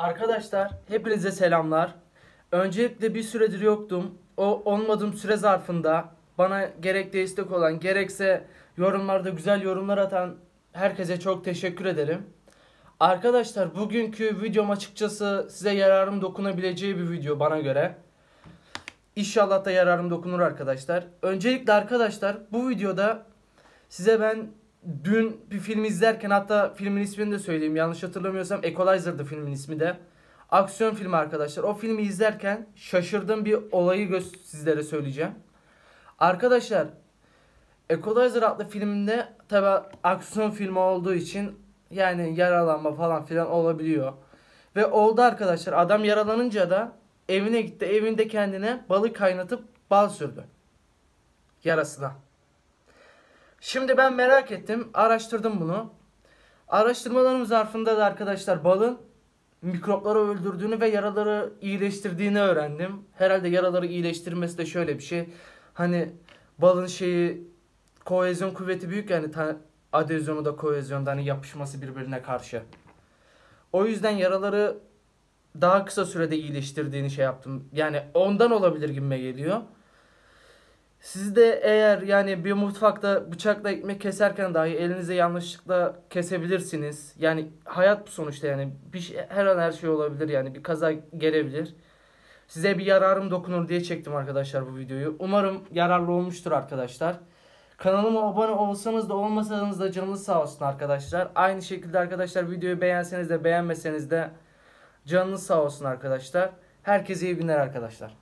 Arkadaşlar hepinize selamlar. Öncelikle bir süredir yoktum. O olmadığım süre zarfında bana gerek destek olan gerekse yorumlarda güzel yorumlar atan herkese çok teşekkür ederim. Arkadaşlar bugünkü videom açıkçası size yararım dokunabileceği bir video bana göre. İnşallah da yararım dokunur arkadaşlar. Öncelikle arkadaşlar bu videoda size ben dün bir film izlerken hatta filmin ismini de söyleyeyim yanlış hatırlamıyorsam Equalizer'dı filmin ismi de. Aksiyon filmi arkadaşlar. O filmi izlerken şaşırdığım bir olayı sizlere söyleyeceğim. Arkadaşlar Equalizer adlı filmde tabi aksiyon filmi olduğu için yani yaralanma falan filan olabiliyor. Ve oldu arkadaşlar adam yaralanınca da evine gitti. Evinde kendine balık kaynatıp bal sürdü. Yarasına. Şimdi ben merak ettim. Araştırdım bunu. Araştırmalarım zarfında da arkadaşlar balın mikropları öldürdüğünü ve yaraları iyileştirdiğini öğrendim. Herhalde yaraları iyileştirmesi de şöyle bir şey. Hani balın şeyi kohezyon kuvveti büyük yani adezyonu da kohezyonda hani yapışması birbirine karşı. O yüzden yaraları daha kısa sürede iyileştirdiğini şey yaptım. Yani ondan olabilir gibime geliyor. Siz de eğer yani bir mutfakta bıçakla ekmek keserken dahi elinize yanlışlıkla kesebilirsiniz. Yani hayat bu sonuçta yani bir şey, her an her şey olabilir yani bir kaza gelebilir. Size bir yararım dokunur diye çektim arkadaşlar bu videoyu. Umarım yararlı olmuştur arkadaşlar. Kanalıma abone olsanız da olmasanız da canınız sağ olsun arkadaşlar. Aynı şekilde arkadaşlar videoyu beğenseniz de beğenmeseniz de canınız sağ olsun arkadaşlar. Herkese iyi günler arkadaşlar.